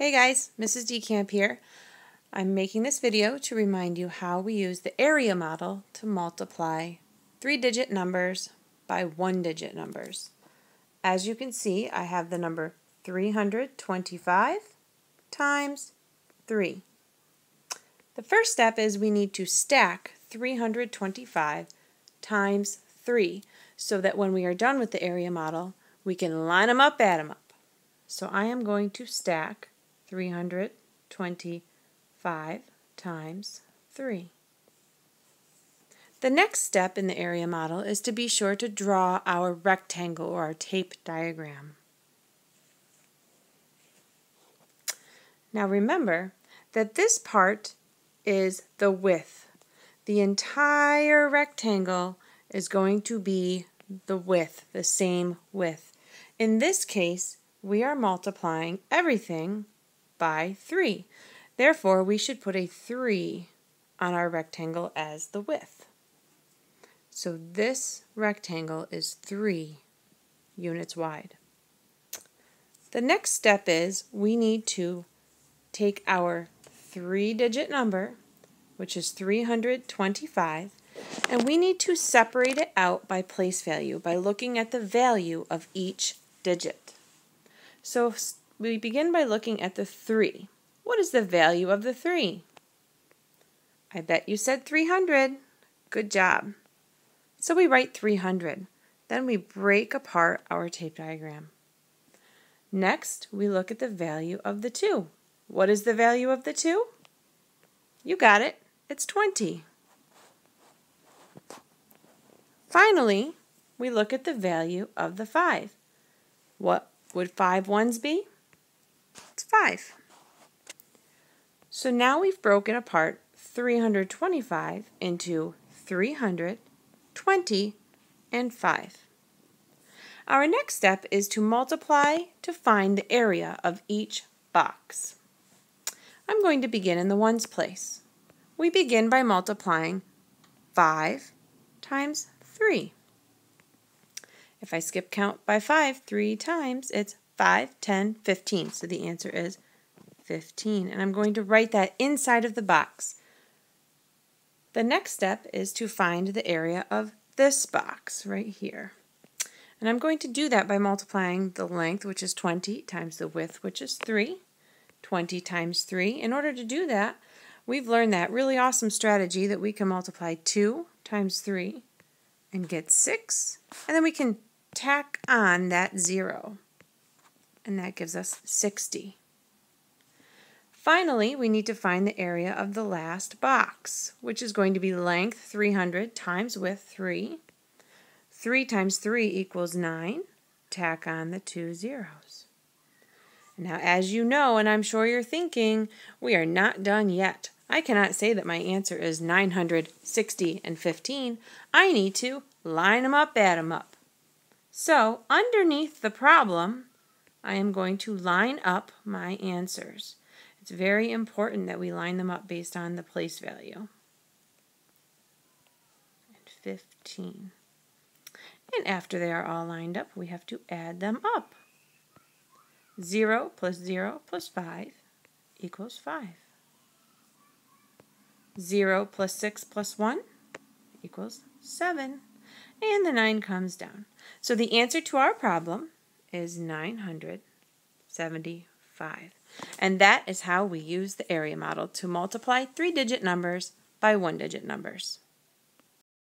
Hey guys, Mrs. DeCamp here. I'm making this video to remind you how we use the area model to multiply three-digit numbers by one-digit numbers. As you can see, I have the number 325 times 3. The first step is we need to stack 325 times 3 so that when we are done with the area model, we can line them up, add them up. So I am going to stack 325 times 3. The next step in the area model is to be sure to draw our rectangle or our tape diagram. Now remember that this part is the width. The entire rectangle is going to be the width, the same width. In this case, we are multiplying everything by 3. Therefore, we should put a 3 on our rectangle as the width. So this rectangle is 3 units wide. The next step is we need to take our three-digit number, which is 325, and we need to separate it out by place value by looking at the value of each digit. So we begin by looking at the 3. What is the value of the 3? I bet you said 300. Good job. So we write 300. Then we break apart our tape diagram. Next, we look at the value of the 2. What is the value of the 2? You got it. It's 20. Finally, we look at the value of the 5. What would 5 ones be? It's 5. So now we've broken apart 325 into 320 and 5. Our next step is to multiply to find the area of each box. I'm going to begin in the ones place. We begin by multiplying 5 times 3. If I skip count by 5 three times, it's 5, 10, 15. So the answer is 15. And I'm going to write that inside of the box. The next step is to find the area of this box right here. And I'm going to do that by multiplying the length, which is 20, times the width, which is 3. 20 times 3. In order to do that, we've learned that really awesome strategy that we can multiply 2 times 3 and get 6. And then we can tack on that 0 and that gives us 60. Finally, we need to find the area of the last box, which is going to be length 300 times width 3. 3 times 3 equals 9. Tack on the two zeros. Now, as you know, and I'm sure you're thinking, we are not done yet. I cannot say that my answer is 960 and 15. I need to line them up, add them up. So, underneath the problem, I am going to line up my answers. It's very important that we line them up based on the place value. And 15. And after they are all lined up, we have to add them up. 0 plus 0 plus 5 equals 5. 0 plus 6 plus 1 equals 7. And the 9 comes down. So the answer to our problem is 975. And that is how we use the area model to multiply three-digit numbers by one-digit numbers.